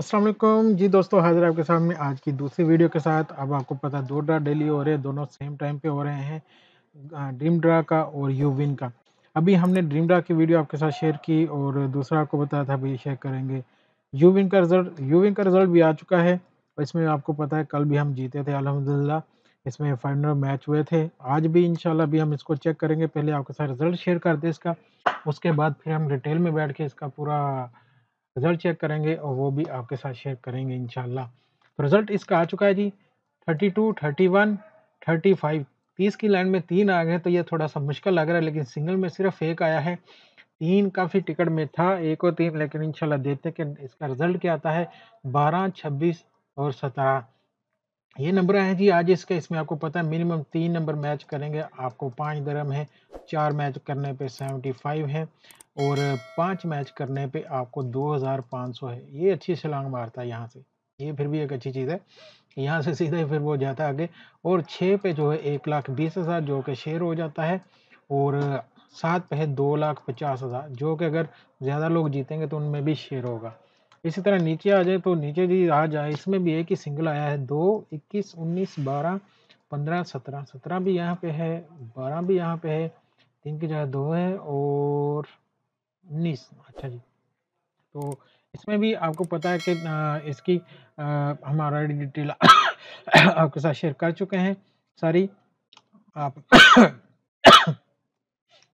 वालेकुम। जी दोस्तों, हाजिर आपके सामने आज की दूसरी वीडियो के साथ। अब आपको पता दो ड्रा डेली हो रहे हैं, दोनों सेम टाइम पे हो रहे हैं ड्रीम ड्रा का और यू विन का। अभी हमने ड्रीम ड्रा की वीडियो आपके साथ शेयर की और दूसरा आपको बताया था अभी शेयर करेंगे यू विन का रिज़ल्ट यू विन का रिज़ल्ट भी आ चुका है। और इसमें आपको पता है, कल भी हम जीते थे, अलहमदिल्ला। इसमें फाइनल मैच हुए थे। आज भी इंशाल्लाह भी हम इसको चेक करेंगे। पहले आपके साथ रिज़ल्ट शेयर करते दे इसका। उसके बाद फिर हम डिटेल में बैठ के इसका पूरा रिज़ल्ट चेक करेंगे और वो भी आपके साथ शेयर करेंगे इन तो रिज़ल्ट इसका आ चुका है जी 32, 31, 35 तीस की लाइन में तीन आ गए तो ये थोड़ा सा मुश्किल लग रहा है लेकिन सिंगल में सिर्फ़ एक आया है। तीन काफ़ी टिकट में था एक और तीन लेकिन इंशाल्लाह देखते कि इसका रिज़ल्ट क्या आता है। बारह छब्बीस और सत्रह। ये नंबर हैं जी, आज इसका, इसमें आपको पता है मिनिमम तीन नंबर मैच करेंगे। आपको पाँच दरम है, चार मैच करने पे सेवेंटी फाइव है और पाँच मैच करने पे आपको 2500 है। ये अच्छी छलांग मारता है यहाँ से। ये फिर भी एक अच्छी चीज़ है। यहाँ से सीधा ही फिर वो जाता है आगे और छः पे जो है एक लाख बीस हज़ार, जो कि शेयर हो जाता है और सात पे है दो लाख पचास हज़ार, जो कि अगर ज़्यादा लोग जीतेंगे तो उनमें भी शेयर होगा। इसी तरह नीचे आ जाए तो नीचे जी आ जाए। इसमें भी एक ही सिंगल आया है। दो, इक्कीस, उन्नीस, बारह, पंद्रह, सत्रह। सत्रह भी यहाँ पे है, बारह भी यहाँ पे है, तीन की जगह दो है और उन्नीस। अच्छा जी। तो इसमें भी आपको पता है कि इसकी हमारा डिटेल आपके साथ शेयर कर चुके हैं। सारी आप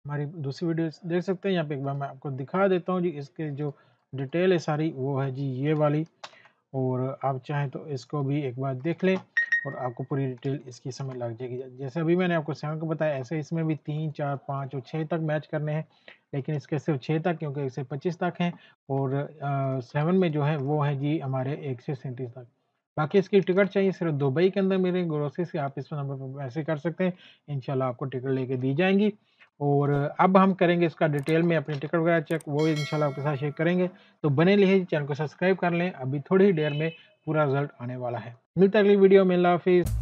हमारी दूसरी वीडियो देख सकते हैं। यहाँ पे एक बार मैं आपको दिखा देता हूँ जी। इसके जो डिटेल है सारी, वो है जी ये वाली। और आप चाहें तो इसको भी एक बार देख लें और आपको पूरी डिटेल इसकी समय लग जाएगी। जैसे अभी मैंने आपको सेवन को बताया, ऐसे इसमें भी तीन, चार, पाँच और छः तक मैच करने हैं, लेकिन इसके सिर्फ़ छः तक क्योंकि इससे पच्चीस तक हैं और सेवन में जो है वो है जी हमारे एक से सैंतीस तक। बाकी इसकी टिकट चाहिए सिर्फ़ दुबई के अंदर मेरे ग्रोसरी से आप इस नंबर पर मैसेज कर सकते हैं। इंशाल्लाह आपको टिकट लेके दी जाएँगी। और अब हम करेंगे इसका डिटेल में अपने टिकट वगैरह चेक, वो इंशाल्लाह आपके साथ शेयर करेंगे। तो बने लिए चैनल को सब्सक्राइब कर लें। अभी थोड़ी ही देर में पूरा रिज़ल्ट आने वाला है। मिलता अगली वीडियो में, अल्लाह हाफिज़।